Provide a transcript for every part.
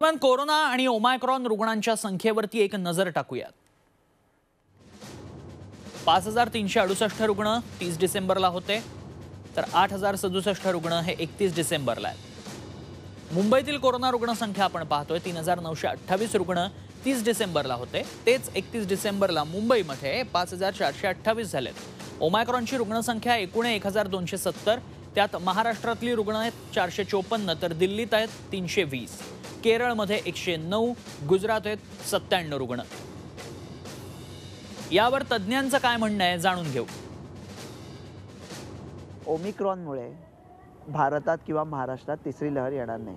पण कोरोना आणि ओमायक्रॉन रुग्णांच्या संख्येवरती एक नजर टाकूयात. पाच हजार तीनशे अडुसष्ट रुग्ण तीस डिसेंबरला होते तर आठ हजार सदुसष्ट रुग्ण हे एकतीस डिसेंबरला आहेत. मुंबईतील कोरोना रुग्णसंख्या आपण पाहतोय तीन हजार नऊशे अठ्ठावीस रुग्ण तीस डिसेंबरला होते तेच एकतीस डिसेंबरला मुंबईमध्ये पाच हजार चारशे अठ्ठावीस झालेत. ओमायक्रॉनची रुग्णसंख्या एकूण एक हजार दोनशे सत्तर त्यात महाराष्ट्रातली रुग्ण आहेत चारशे चोपन्न तर दिल्लीत आहेत तीनशे वीस. केरळमध्ये एकशे नऊ गुजरात आहेत सत्त्याण्णव रुग्ण. यावर तज्ज्ञांचं काय म्हणणं आहे जाणून घेऊ. ओमिक्रॉनमुळे भारतात किंवा महाराष्ट्रात तिसरी लहर येणार नाही.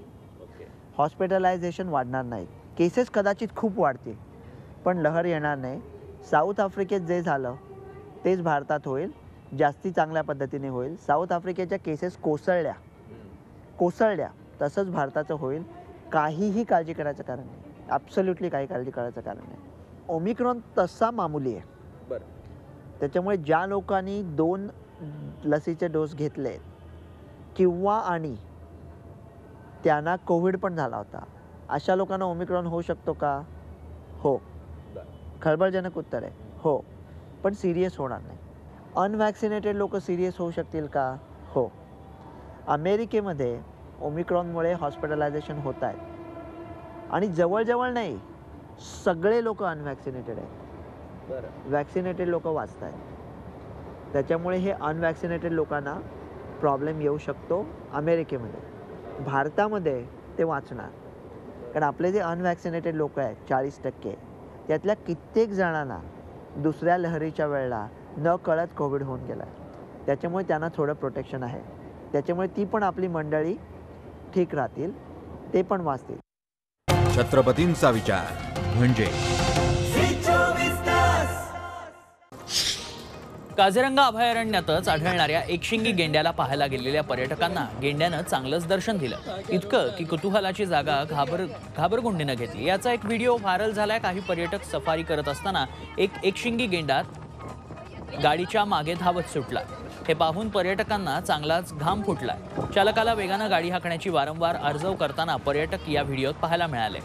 हॉस्पिटलायझेशन वाढणार नाही. केसेस कदाचित खूप वाढतील पण लहर येणार नाही. साऊथ आफ्रिकेत जे झालं तेच भारतात होईल. जास्ती चांगल्या पद्धतीने होईल. साऊथ आफ्रिकेच्या केसेस कोसळल्या. कोसळल्या. तसंच भारताचं होईल. काहीही काळजी करायचं कारण नाही. ॲब्सल्युटली काही काळजी करायचं कारण नाही. ओमिक्रॉन तसा मामुली आहे. त्याच्यामुळे ज्या लोकांनी दोन लसीचे डोस घेतले किंवा आणि त्यांना कोविड पण झाला होता. अशा लोकांना ओमिक्रॉन होऊ शकतो का? हो. खळबळजनक उत्तर आहे. हो. पण सिरियस होणार नाही. अनवॅक्सिनेटेड लोक सिरियस होऊ शकतील का? हो. अमेरिकेमध्ये ओमिक्रॉनमुळे हॉस्पिटलायझेशन होत आहेत आणि जवळजवळ नाही सगळे लोक अनवॅक्सिनेटेड आहेत. वॅक्सिनेटेड लोक वाचत आहेत त्याच्यामुळे हे अनवॅक्सिनेटेड लोकांना प्रॉब्लेम येऊ शकतो अमेरिकेमध्ये. भारतामध्ये ते वाचणार. कारण आपले जे अनवॅक्सिनेटेड लोक आहेत चाळीस टक्के त्यातल्या कित्येक जणांना दुसऱ्या लहरीच्या वेळेला न कळत कोविड होऊन गेला आहे त्याच्यामुळे त्यांना थोडं प्रोटेक्शन आहे. त्याच्यामुळे ती पण आपली मंडळी ठीक राहतील ते पण वाचतील. छत्रपतींचा विचार म्हणजे? काझीरंगा अभयारण्यातच आढळणाऱ्या एकशिंगी गेंड्याला पाहायला गेलेल्या पर्यटकांना गेंड्यानं चांगलंच दर्शन दिलं. इतकं की कुतूहलाची जागा घाबर घाबरगुंडीनं घेतली. याचा एक व्हिडिओ व्हायरल झालाय. काही पर्यटक सफारी करत असताना एक एकशिंगी गेंडा गाडीच्या मागे धावत सुटला. हे पाहून पर्यटकांना चांगलाच घाम फुटलाय. चालकाला वेगानं गाडी हाकण्याची वारंवार अर्जव करताना पर्यटक या व्हिडिओत पाहायला मिळाले.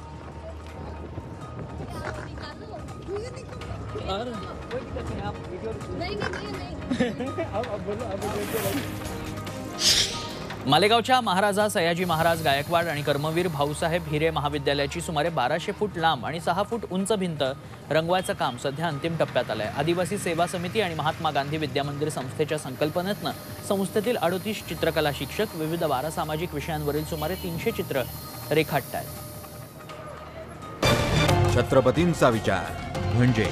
मालेगावच्या महाराजा सयाजी महाराज गायकवाड आणि कर्मवीर भाऊसाहेब हिरे महाविद्यालयाची सुमारे बाराशे फूट लांब आणि सहा फूट उंच भिंत रंगवायचं काम सध्या अंतिम टप्प्यात आलं आहे आदिवासी सेवा समिती आणि महात्मा गांधी विद्यामंदिर संस्थेच्या संकल्पनेतनं संस्थेतील अडोतीस चित्रकला शिक्षक विविध बारा सामाजिक विषयांवरील सुमारे तीनशे चित्र रेखाटत आहेत छत्रपतींचा विचार म्हणजे?